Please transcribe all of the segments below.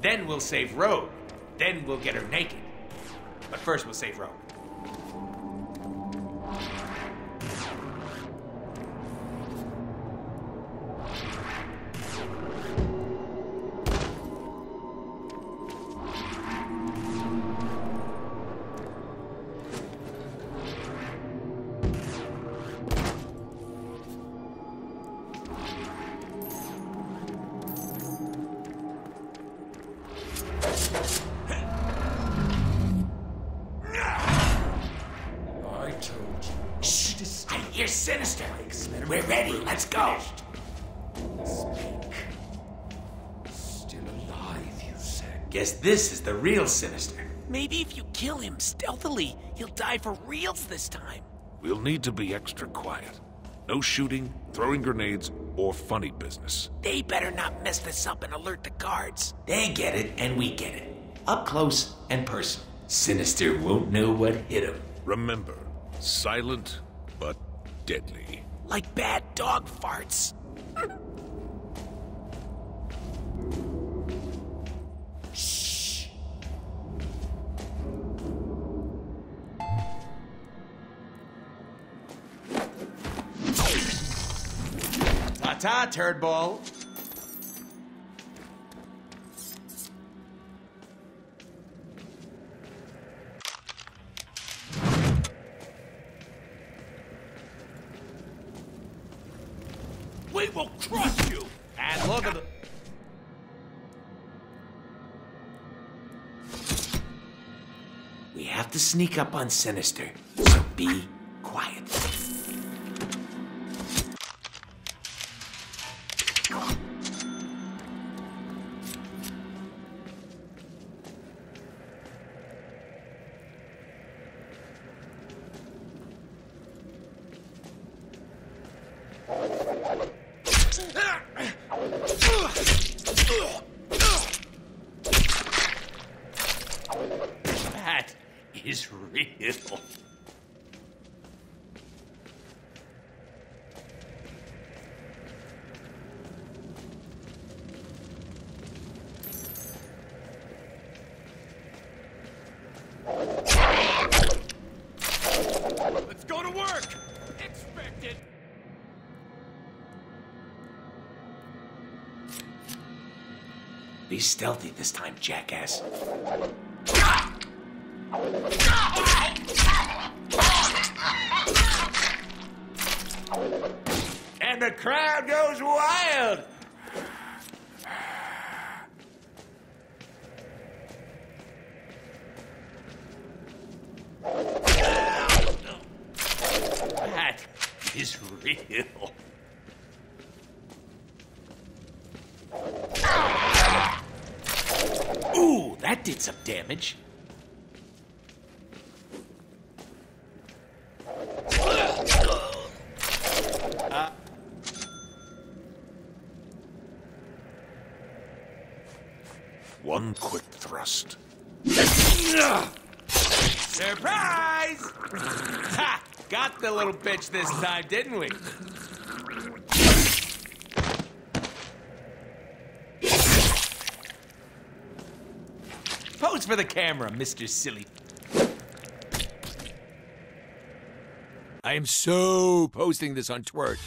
Then we'll save Rogue. Then we'll get her naked. But first, we'll save Rogue. I told you. Shh! I hear Sinister. We're ready. Let's go. Speak. Still alive, you said. Guess this is the real Sinister. Maybe if you kill him stealthily, he'll die for reals this time. We'll need to be extra quiet. No shooting, throwing grenades, or funny business. They better not mess this up and alert the guards. They get it, and we get it. Up close and personal. Sinister won't know what hit him. Remember, silent but deadly. Like bad dog farts. Ta-ta, turd ball. We will crush you! And look at the... We have to sneak up on Sinister, so be quiet. Real. Let's go to work! Expect it! Be stealthy this time, jackass. Ah! Ah! The crowd goes wild. That is real. Ooh, that did some damage. One quick thrust. Surprise! Ha! Got the little bitch this time, didn't we? Pose for the camera, Mr. Silly. I am so posting this on Twitter.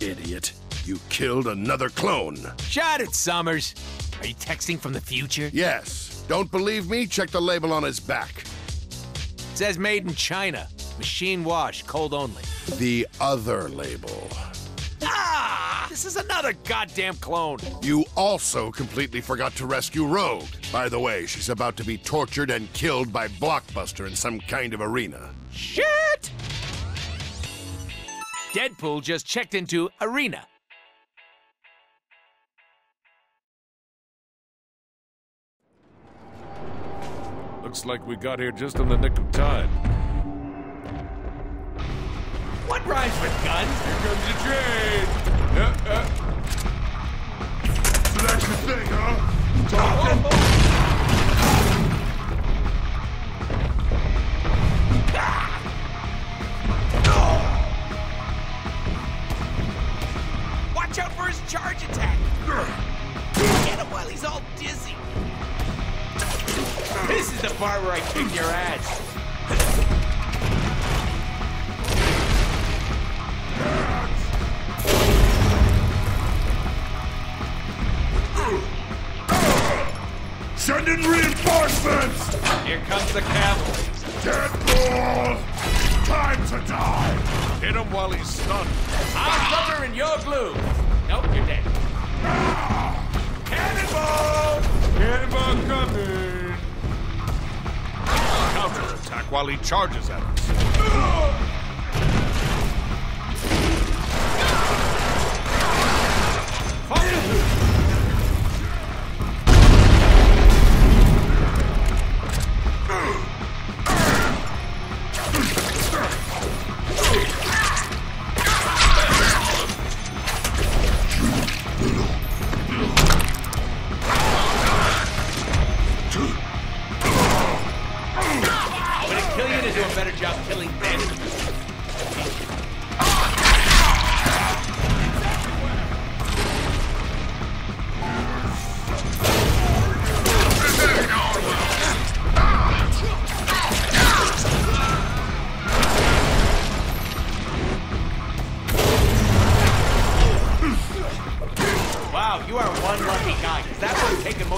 Idiot. You killed another clone. Shot it, Summers. Are you texting from the future? Yes. Don't believe me? Check the label on his back. It says made in China. Machine wash, cold only. The other label. Ah! This is another goddamn clone. You also completely forgot to rescue Rogue. By the way, she's about to be tortured and killed by Blockbuster in some kind of arena. Shit! Deadpool just checked into Arena. Looks like we got here just in the nick of time. What rhymes with guns? Here comes the train. Uh, uh. Selection thing, huh? Talking? Watch out for his charge attack! Get him while he's all dizzy! This is the part where I kick your ass! Send in reinforcements! Here comes the cavalry! Deadpool! Time to die! Hit him while he's stunned. I'll cover in your glue! Nope, you're dead. Cannonball! Cannonball coming! Counterattack while he charges at us. Would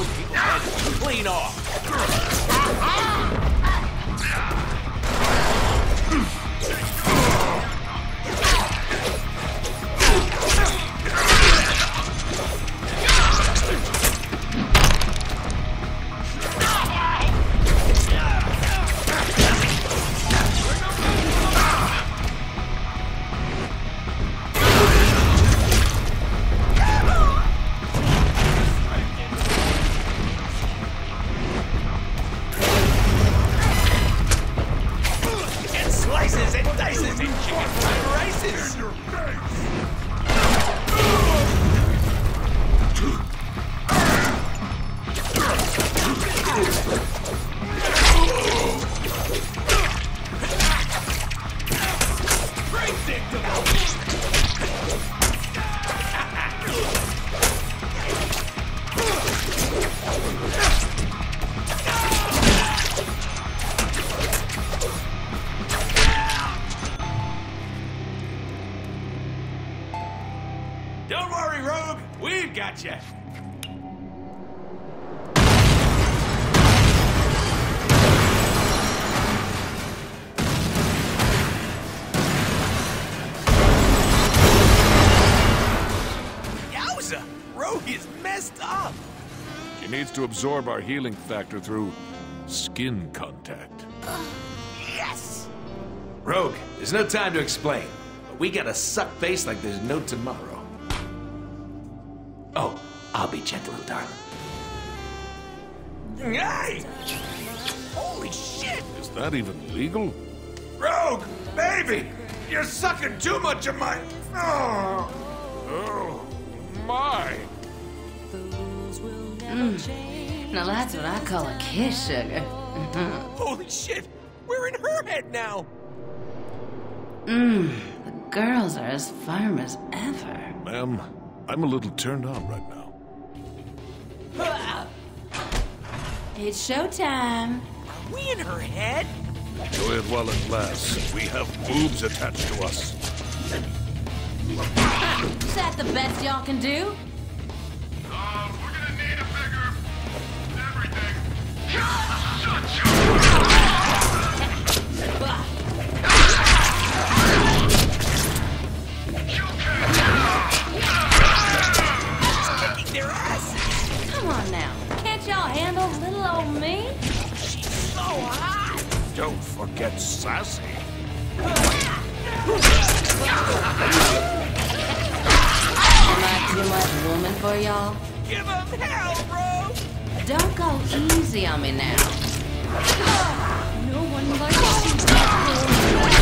people's heads clean off. He to absorb our healing factor through skin contact. Yes! Rogue, there's no time to explain. But we gotta suck face like there's no tomorrow. Oh, I'll be gentle, darling. Hey! Holy shit! Is that even legal? Rogue, baby, you're sucking too much of my. Oh. Oh, my! Mm. Now that's what I call a kiss, sugar. Holy shit! We're in her head now! Mmm, the girls are as firm as ever. Ma'am, I'm a little turned on right now. It's showtime. We in her head? Enjoy it while it lasts. We have boobs attached to us. Is that the best y'all can do? Don't forget Sassy. Am I too much woman for y'all? Give them hell, bro! Don't go easy on me now. No one likes you.